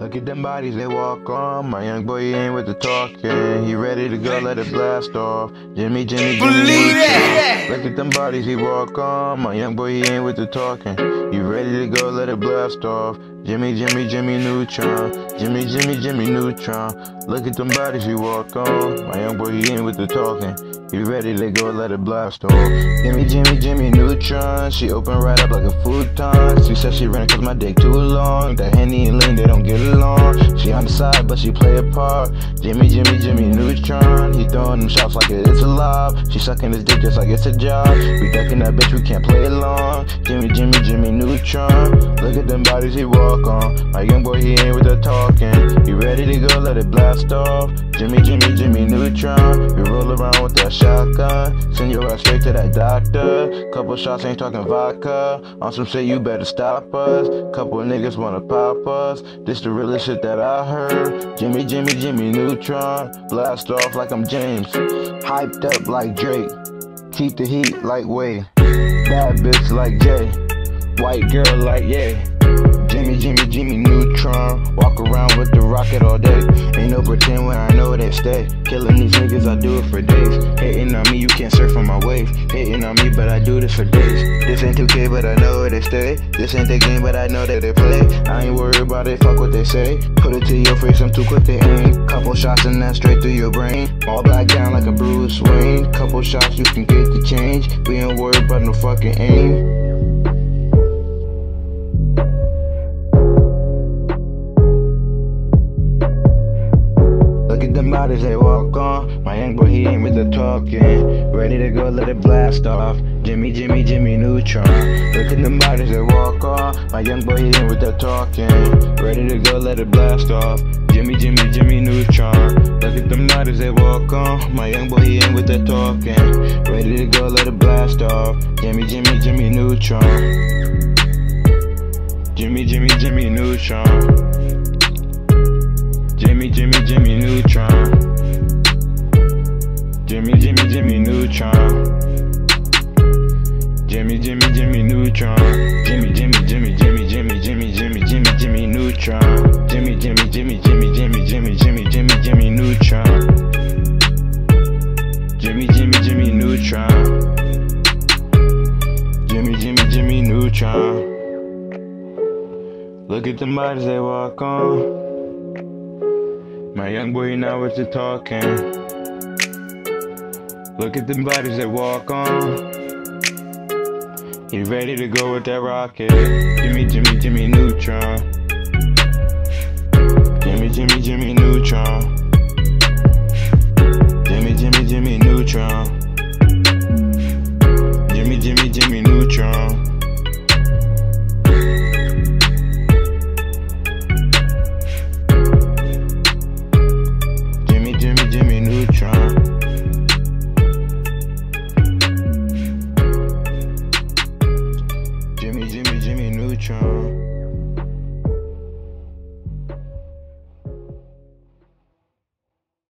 Look at them bodies they walk on. My young boy he ain't with the talking. He ready to go, let it blast off. Jimmy, Jimmy, Jimmy. Believe that. Look at them bodies he walk on. My young boy he ain't with the talking. He ready to go, let it blast off. Jimmy, Jimmy, Jimmy Neutron. Jimmy, Jimmy, Jimmy Neutron. Look at them bodies he walk on. My young boy he ain't with the talking. He ready to go, let it blast off. Jimmy, Jimmy, Jimmy Neutron. She open right up like a futon. She said she ran cause my dick too long. That Henny and Lean, they don't get along. She on the side, but she play a part. Jimmy, Jimmy, Jimmy Neutron. He throwing them shots like it's a lob. She sucking his dick just like it's a job. We ducking that bitch, we can't play along. Jimmy, Jimmy, Jimmy Neutron. Look at them bodies he walk on. My young boy, he ain't with the talking. You ready to go, let it blast off. Jimmy, Jimmy, Jimmy Neutron. We roll around with that shotgun. Send your ass straight to that doctor. Couple shots ain't talking vodka. On some shit, you better stop us. Couple niggas wanna pop us. This the realest shit that I heard. Jimmy, Jimmy, Jimmy Neutron. Blast off like I'm James. Hyped up like Drake. Keep the heat like Wade. Bad bitch like Jay. White girl like yeah. Jimmy, Jimmy, Neutron. Walk around with the rocket all day. Ain't no pretend when I know they stay. Killing these niggas, I do it for days. Hating on me, you can't surf on my wave. Hating on me, but I do this for days. This ain't 2K, but I know where they stay. This ain't the game, but I know that they play. I ain't worried about it, fuck what they say. Put it to your face, I'm too quick to aim. Couple shots and that straight through your brain. All black down like a Bruce Wayne. Couple shots, you can get the change. We ain't worried about no fucking aim. Them bodies they walk on. My young boy, he ain't with the talking. Ready to go, let it blast off. Jimmy, Jimmy, Jimmy Neutron. Look at them bodies they walk on. My young boy, he ain't with the talking. Ready to go, let it blast off. Jimmy, Jimmy, Jimmy Neutron. Look at them bodies they walk on. My young boy, he ain't with the talking. Ready to go, let it blast off. Jimmy, Jimmy, Jimmy Neutron. Jimmy, Jimmy, Jimmy Neutron. Jimmy, Jimmy, Jimmy Neutron. Jimmy, Jimmy, Jimmy Neutron. Jimmy, Jimmy, Jimmy Neutron. Jimmy, Jimmy, Jimmy, Jimmy, Jimmy, Jimmy, Jimmy, Jimmy, Jimmy Neutron. Jimmy, Jimmy, Jimmy, Jimmy, Jimmy, Jimmy, Jimmy, Jimmy, Jimmy Neutron. Jimmy, Jimmy, Jimmy Neutron. Jimmy, Jimmy, Jimmy Neutron. Look at the bodies they walk on. My young boy now with the talking. Look at them bodies that walk on. He ready to go with that rocket. Jimmy, Jimmy, Jimmy Neutron. Tchau.